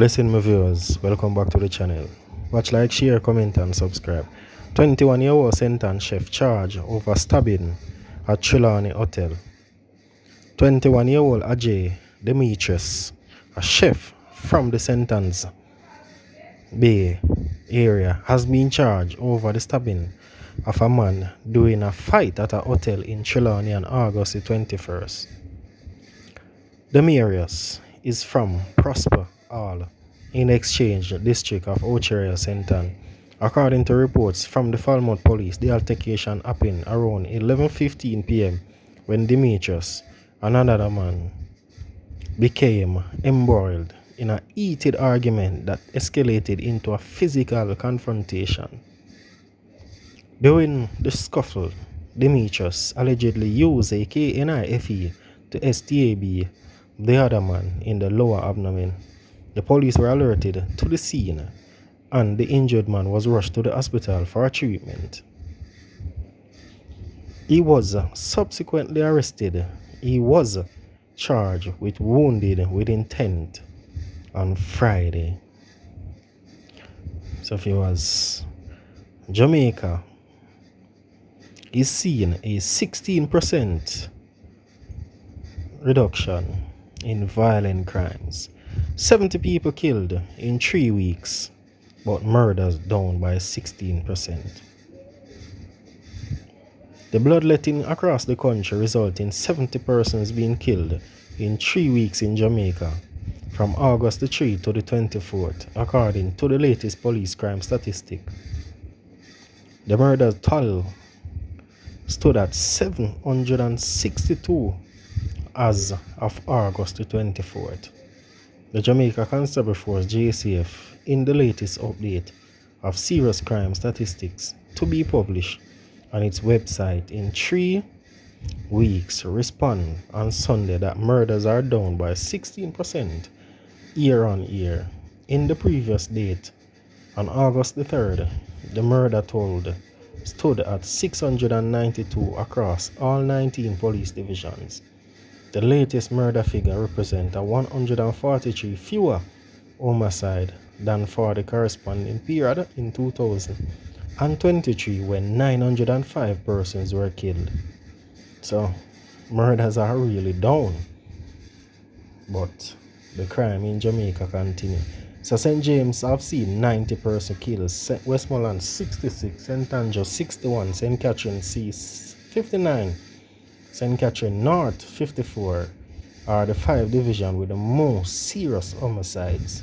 Blessing my viewers, welcome back to the channel. Watch, like, share, comment and subscribe. 21 year old St. Ann's chef charge over stabbing at Trelawny Hotel. 21 year old Ajay Demetrius, a chef from the St. Ann's Bay area, has been charged over the stabbing of a man during a fight at a hotel in Trelawny on August the 21st. Demetrius is from Prosper Hall in Exchange District of Ocho Rios St. Ann. According to reports from the Falmouth Police, the altercation happened around 11.15 pm when Demetrius another man became embroiled in a heated argument that escalated into a physical confrontation. During the scuffle, Demetrius allegedly used a KNIFE to stab the other man in the lower abdomen. The police were alerted to the scene and the injured man was rushed to the hospital for treatment. He was subsequently arrested. He was charged with wounded with intent on Friday. So if he was Jamaica is seeing a 16% reduction in violent crimes 70 people killed in three weeks, but murders down by 16%. The bloodletting across the country resulted in 70 persons being killed in three weeks in Jamaica from August the 3 to the 24th, according to the latest police crime statistic. The murder toll stood at 762 as of August the 24th. The Jamaica Constabulary Force JCF in the latest update of serious crime statistics to be published on its website in three weeks respond on Sunday that murders are down by 16% year on year. In the previous date, on August the 3rd, the murder toll stood at 692 across all 19 police divisions. The latest murder figure represents a 143 fewer homicide than for the corresponding period in 2023 when 905 persons were killed. So murders are really down. But the crime in Jamaica continues. So St. James I've seen 90 persons killed, Westmoreland 66, St. Andrew 61, St. Catherine C 59. St. Catherine North 54 are the five divisions with the most serious homicides